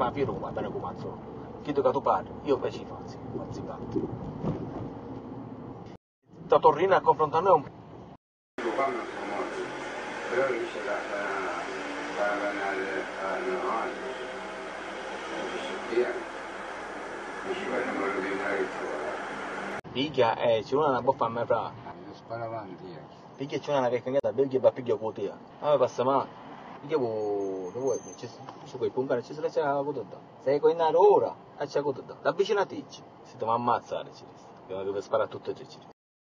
mi affiro va bene come mazzolo. Chiedo che tu parli, io invece ci faccio, faccio tanto. Da Torino a confrontare un Quando siamo morti, però dice la la venire a Novara. Dice via. Dice vogliamo rovinare il tuo. Piglia, eh, vuole una boffa a me fra. Non spara avanti. eh. Piglia c'è una vecchia Belgio va piglia con te. Ah, passa ma. Dove vuoi? Ci quei pumpani, ci sarà la cototta. Sei con il ora, e c'è la cototta. Avvicinatici. Si ti va ammazzare, ci resta. Che per sparare tutto ci resta.